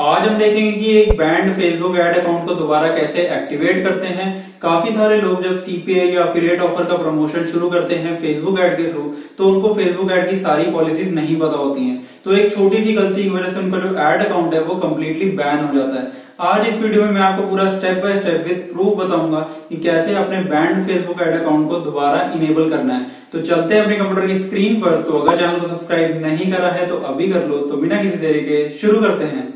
आज हम देखेंगे कि एक बैंड फेसबुक एड अकाउंट को दोबारा कैसे एक्टिवेट करते हैं। काफ़ी सारे लोग जब सीपीआई या अफिलिएट ऑफ़र का प्रमोशन शुरू करते हैं फेसबुक एड के थ्रू तो उनको फेसबुक एड की सारी पॉलिसीज़ नहीं पता होती हैं। तो एक छोटी सी गलती की वजह से उनका जो एड अकाउंट है वो कम्प्लीटली बैन हो जाता है। आज इस वीडियो में मैं आपको पूरा step by step with proof बताऊँगा कि कैसे अपने बैंड फेसबुक एड अकाउंट को दोबारा इनेबल करना है। तो चलते हैं अपने कंप्यूटर की स्क्रीन पर। तो अगर चैनल को सब्सक्राइब नहीं करा है तो अभी कर लो। तो बिना किसी देरी के शुरू करते हैं।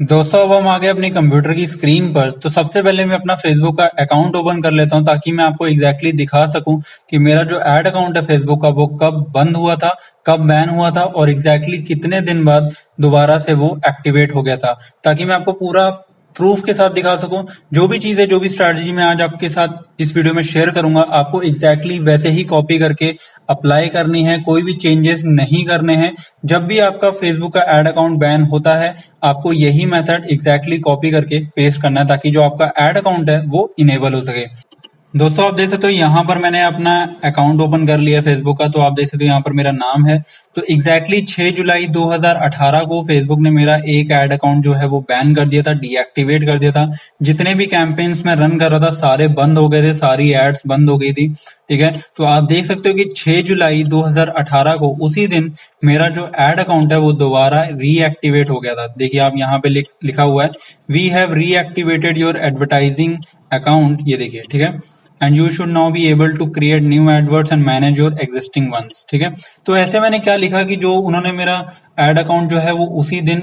दोस्तों, अब हम आ गए अपनी कंप्यूटर की स्क्रीन पर तो सबसे पहले मैं अपना फेसबुक का अकाउंट ओपन कर लेता हूँ ताकि मैं आपको एग्जैक्टली exactly दिखा सकूँ कि मेरा जो एड अकाउंट है फेसबुक का, वो कब बंद हुआ था, कब बैन हुआ था और एग्जैक्टली exactly कितने दिन बाद दोबारा से वो एक्टिवेट हो गया था। ताकि मैं आपको पूरा प्रूफ के साथ दिखा सकूँ। जो भी चीज़ है, जो भी स्ट्रेटजी मैं आज आपके साथ इस वीडियो में शेयर करूँगा, आपको एग्जैक्टली exactly वैसे ही कॉपी करके अप्लाई करनी है। कोई भी चेंजेस नहीं करने हैं। जब भी आपका फेसबुक का एड अकाउंट बैन होता है, आपको यही मेथड एग्जैक्टली कॉपी करके पेस्ट करना है, ताकि जो आपका एड अकाउंट है, वो इनेबल हो सके। दोस्तों, आप देख सकते हो, यहाँ पर मैंने अपना अकाउंट ओपन कर लिया फेसबुक का तो आप देख सकते हो, यहाँ पर मेरा नाम है। तो एग्जैक्टली exactly 6 जुलाई 2018 को फेसबुक ने मेरा एक एड अकाउंट जो है, वो बैन कर दिया था डीएक्टिवेट कर दिया था। जितने भी कैंपेन्स मैं रन कर रहा था, सारे बंद हो गए थे, सारी एड्स बंद हो गई थी। ठीक है? तो आप देख सकते हो कि 6 जुलाई 2018 को उसी दिन मेरा जो एड अकाउंट है वो दोबारा रीएक्टिवेट हो गया था। देखिए आप यहाँ पे लिख, लिखा हुआ है we have reactivated your advertising account ये देखिए ठीक है? And you should now be able to create new adverts and manage your existing ones ठीक है? तो ऐसे मैंने क्या लिखा कि जो उन्होंने मेरा एड अकाउंट जो है वो उसी दिन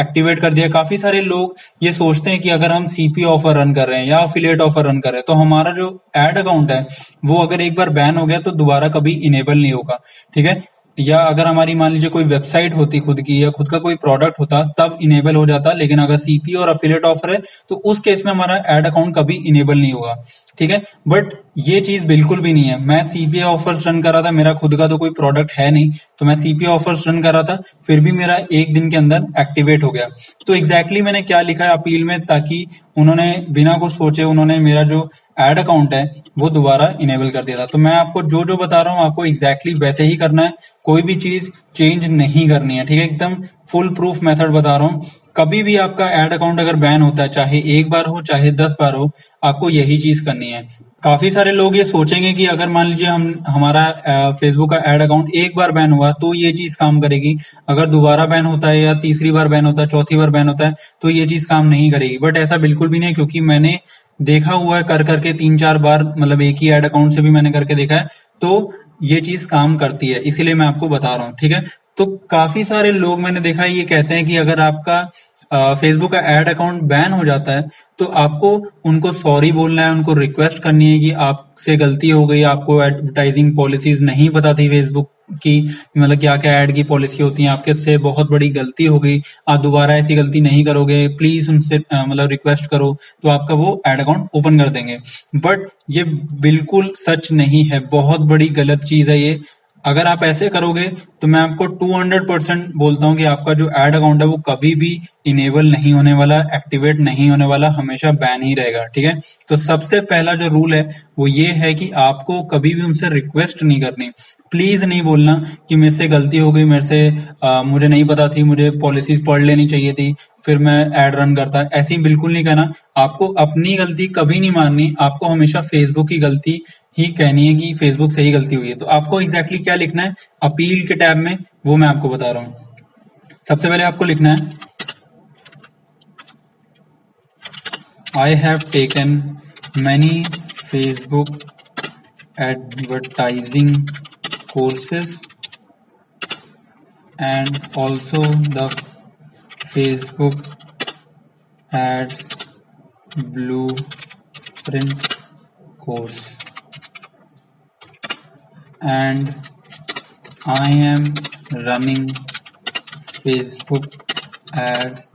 एक्टिवेट कर दिया। काफ़ी सारे लोग ये सोचते हैं कि अगर हम सीपी ऑफ़र रन कर रहे हैं या अफिलेट ऑफ़र रन कर रहे हैं तो हमारा जो एड अकाउंट है, वो अगर एक बार बैन हो गया तो दोबारा कभी इनेबल नहीं होगा, ठीक है? या अगर हमारी मान लीजिए कोई वेबसाइट होती खुद की या खुद का कोई प्रोडक्ट होता, तब इनेबल हो जाता, लेकिन अगर सीपी और अफिलेट ऑफ़र है तो उस केस में हमारा एड अकाउंट कभी इनेबल नहीं होगा, ठीक है? बट ये चीज़ बिल्कुल भी नहीं है। मैं सीपीए ऑफर्स रन कर रहा था, मेरा खुद का तो कोई प्रोडक्ट है नहीं तो मैं सीपीए ऑफर्स रन कर रहा था, फिर भी मेरा एक दिन के अंदर एक्टिवेट हो गया। तो एग्जैक्टली exactly मैंने क्या लिखा है अपील में, ताकि उन्होंने बिना कुछ सोचे, उन्होंने मेरा जो एड अकाउंट है, वो दोबारा इनेबल कर दिया था तो मैं आपको जो जो बता रहा हूँ, आपको एग्जैक्टली exactly वैसे ही करना है। कोई भी चीज़ चेंज नहीं करनी है, ठीक है? एकदम फुल प्रूफ मेथड बता रहा हूँ। कभी भी आपका एड अकाउंट अगर बैन होता है, चाहे एक बार हो, चाहे दस बार हो, आपको यही चीज़ करनी है। काफ़ी सारे लोग ये सोचेंगे कि अगर मान लीजिए हम, हमारा फेसबुक का एड अकाउंट एक बार बैन हुआ तो ये चीज़ काम करेगी। अगर दोबारा बैन होता है या तीसरी बार बैन होता है, चौथी बार बैन होता है तो ये चीज़ काम नहीं करेगी। बट ऐसा बिल्कुल भी नहीं क्योंकि मैंने देखा हुआ है कर करके तीन चार बार मतलब एक ही एड अकाउंट से भी मैंने करके देखा है तो ये चीज़ काम करती है, इसीलिए मैं आपको बता रहा हूँ, ठीक है? तो काफ़ी सारे लोग मैंने देखा है, ये कहते हैं कि अगर आपका फेसबुक का एड अकाउंट बैन हो जाता है तो आपको उनको सॉरी बोलना है, उनको रिक्वेस्ट करनी है कि आपसे गलती हो गई, आपको एडवर्टाइजिंग पॉलिसीज़ नहीं पता थी फेसबुक की मतलब क्या क्या ऐड की पॉलिसी होती है, आपके से बहुत बड़ी गलती हो गई, आप दोबारा ऐसी गलती नहीं करोगे प्लीज़ उनसे मतलब रिक्वेस्ट करो तो आपका वो एड अकाउंट ओपन कर देंगे। बट ये बिल्कुल सच नहीं है, बहुत बड़ी गलत चीज़ है ये। अगर आप ऐसे करोगे तो मैं आपको 200 परसेंट बोलता हूँ कि आपका जो एड अकाउंट है वो कभी भी इनेबल नहीं होने वाला एक्टिवेट नहीं होने वाला हमेशा बैन ही रहेगा ठीक है? तो सबसे पहला जो रूल है वो ये है कि आपको कभी भी उनसे रिक्वेस्ट नहीं करनी। प्लीज़ नहीं बोलना कि मेरे से गलती हो गई मेरे से आ, मुझे नहीं पता थी मुझे पॉलिसीज़ पढ़ लेनी चाहिए थी फिर मैं एड रन करता। ऐसे बिल्कुल नहीं कहना आपको अपनी गलती कभी नहीं माननी। आपको हमेशा फेसबुक की गलती ही कहनी है कि फेसबुक से ही गलती हुई है। तो आपको एग्जैक्टली exactly क्या लिखना है? अपील के टैब में वो मैं आपको बता रहा हूँ। सबसे पहले आपको लिखना है I have taken many Facebook advertising courses and also the Facebook ads blueprint course. And I am running Facebook ads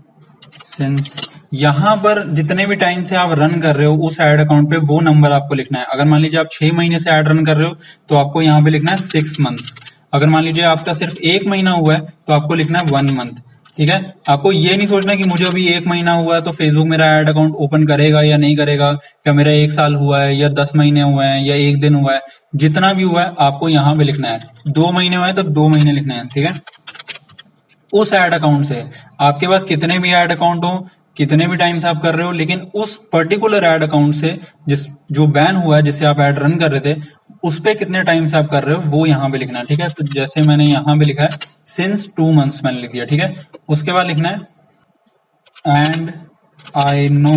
since यहाँ पर जितने भी टाइम से आप रन कर रहे हो, उस एड अकाउंट पे वो नंबर आपको लिखना है। अगर मान लीजिए आप छह महीने से एड रन कर रहे हो तो आपको यहाँ पे लिखना है सिक्स मंथ अगर मान लीजिए आपका सिर्फ़ एक महीना हुआ है तो आपको लिखना है वन मंथ ठीक है? आपको ये नहीं सोचना कि मुझे अभी एक महीना हुआ है तो फेसबुक मेरा एड अकाउंट ओपन करेगा या नहीं करेगा, क्या मेरा एक साल हुआ है, या दस महीने हुए हैं, या एक दिन हुआ है। जितना भी हुआ है, आपको यहाँ पे लिखना है। दो महीने हुए तो दो महीने लिखना है। ठीक है? उस एड अकाउंट से आपके पास कितने भी एड अकाउंट हो कितने भी टाइम से आप कर रहे हो, लेकिन उस पर्टिकुलर एड अकाउंट से जिस, जो बैन हुआ है, जिससे आप एड रन कर रहे थे, उस पर कितने टाइम से आप कर रहे हो, वो यहाँ पे लिखना है, ठीक है? तो जैसे मैंने यहाँ पे लिखा है सिंस टू मंथ्स मैंने लिख दिया, ठीक है? उसके बाद लिखना है and I know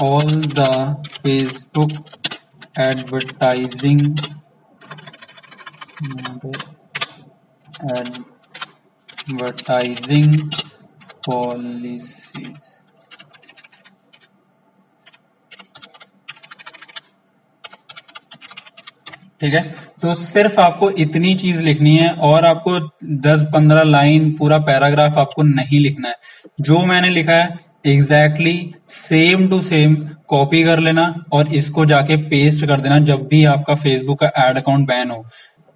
all the Facebook advertising advertising policies ठीक है? तो सिर्फ़ आपको इतनी चीज़ लिखनी है और आपको 10-15 लाइन पूरा पैराग्राफ आपको नहीं लिखना है। जो मैंने लिखा है exactly same to same copy कर लेना और इसको जाके पेस्ट कर देना जब भी आपका फेसबुक का एड अकाउंट बैन हो।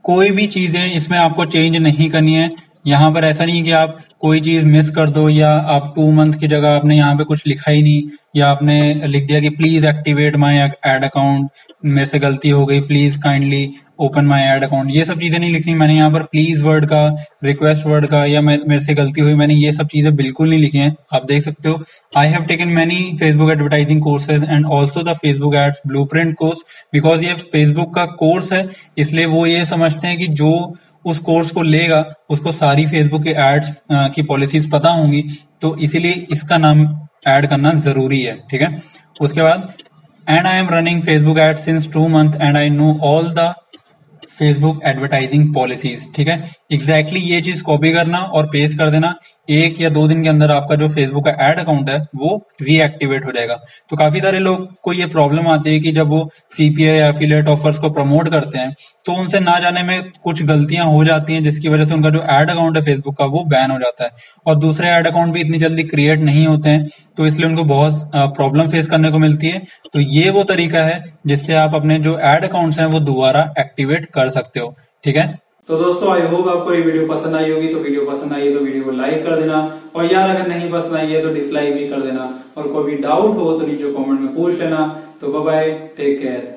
कोई भी चीज़ें इसमें आपको चेंज नहीं करनी है। यहाँ पर ऐसा नहीं है कि आप कोई चीज़ मिस कर दो या आप टू मंथ की जगह आपने यहाँ पे कुछ लिखा ही नहीं, या आपने लिख दिया कि please activate my ad account मेरे से गलती हो गई please kindly open my ad account ये सब चीज़ें नहीं लिखनी। मैंने यहाँ पर प्लीज़ वर्ड का रिक्वेस्ट वर्ड का, या मेरे से गलती हुई, मैंने ये सब चीज़ें बिल्कुल नहीं लिखी हैं। आप देख सकते हो I have taken many Facebook advertising courses and also the Facebook ads blue course because ये फेसबुक का कोर्स है, इसलिए वो ये समझते हैं कि जो उस कोर्स को लेगा, उसको सारी फेसबुक के एड्स की पॉलिसीज़ पता होंगी तो इसीलिए इसका नाम ऐड करना ज़रूरी है, ठीक है? उसके बाद and I am running Facebook ad since two month and I know all the Facebook advertising policies ठीक है? एग्जैक्टली exactly ये चीज़ कॉपी करना और पेस्ट कर देना, एक या दो दिन के अंदर आपका जो फेसबुक का एड अकाउंट है, वो रीएक्टिवेट हो जाएगा। तो काफ़ी सारे लोग को ये प्रॉब्लम आती है कि जब वो सीपीआई या एफिलेट ऑफर्स को प्रमोट करते हैं तो उनसे ना जाने में कुछ गलतियाँ हो जाती हैं, जिसकी वजह से उनका जो एड अकाउंट है फेसबुक का, वो बैन हो जाता है। और दूसरे एड अकाउंट भी इतनी जल्दी क्रिएट नहीं होते हैं तो इसलिए उनको बहुत प्रॉब्लम फेस करने को मिलती है। तो ये वो तरीका है, जिससे आप अपने जो एड अकाउंट्स हैं, वो दोबारा एक्टिवेट कर सकते हो, ठीक है? तो दोस्तों आई होप आपको ये वीडियो पसंद आई होगी। तो वीडियो पसंद आई है तो वीडियो को लाइक कर देना। और यार, अगर नहीं पसंद आई है तो डिसलाइक भी कर देना। और कोई भी डाउट हो तो नीचे कमेंट में पूछ लेना। तो बाय टेक केयर